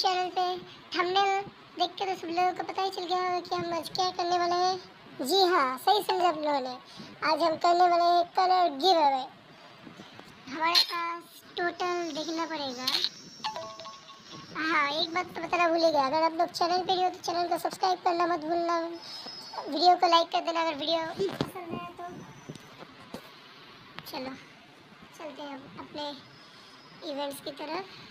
Channel पे thumbnail देख के तो सब लोगों को पता ही चल गया होगा कि हम आज क्या करने वाले हैं। जी हाँ सही समझा आप लोगों ने। आज हम करने वाले हैं कलर गिव अवे हमारे पास टोटल देखना पड़ेगा। हाँ एक बात तो बताना भूल गया अगर आप लोग चैनल पे नहीं हो तो चैनल को सब्सक्राइब करना मत भूलना। वीडियो को लाइक कर देना अगर वीडियो पसंद है तो। चलो, चलते हैं अपने इवेंट्स की तरफ़।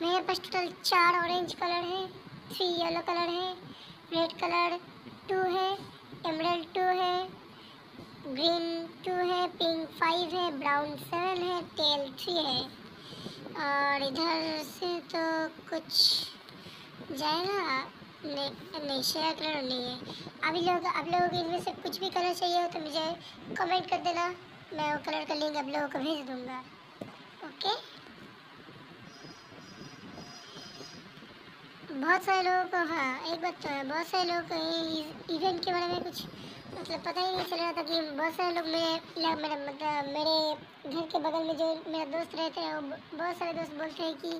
मेरे पास टोटल चार ऑरेंज कलर है थ्री येलो कलर है रेड कलर टू है एमरल्ड टू है ग्रीन टू है पिंक फाइव है ब्राउन सेवन है टेल थ्री है। और इधर से तो कुछ जाएगा, नहीं नहीं शेयर कलर नहीं है। अभी लोग आप लोगों इनमें से कुछ भी कलर चाहिए हो तो मुझे कमेंट कर देना, मैं वो कलर का लिंक आप लोगों को भेज दूँगा। ओके बहुत सारे लोगों को हाँ एक बात तो है, बहुत सारे लोगों को इवेंट के बारे में कुछ मतलब पता ही नहीं चल रहा था कि बहुत सारे लोग मेरे मेरा मतलब मेरे घर के बगल में जो मेरा दोस्त रहते हैं, वो बहुत सारे दोस्त बोलते हैं कि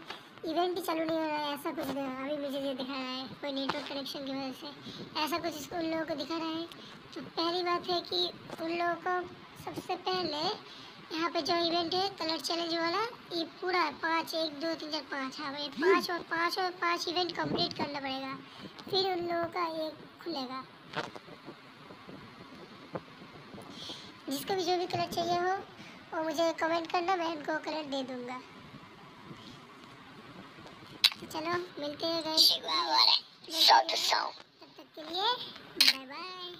इवेंट ही चालू नहीं हो रहा है, ऐसा कुछ अभी मुझे ये दिखा रहा है, कोई नेटवर्क कनेक्शन की वजह से। ऐसा कुछ उन लोगों को दिखा रहा है। तो पहली बात है कि उन लोगों को सबसे पहले यहाँ पे जो इवेंट है कलर चैलेंज वाला ये पूरा है पाँच एक दो तीन चार पाँच हाँ भाई पाँच और पाँच और पाँच इवेंट कंप्लीट करना पड़ेगा। फिर उन लोगों का एक खुलेगा। जिसको भी जो भी कलर चाहिए हो वो मुझे कमेंट करना मैं उनको कलर दे दूँगा। तो चलो मिलते हैं गाइस. तब तक के लिए बाय बाय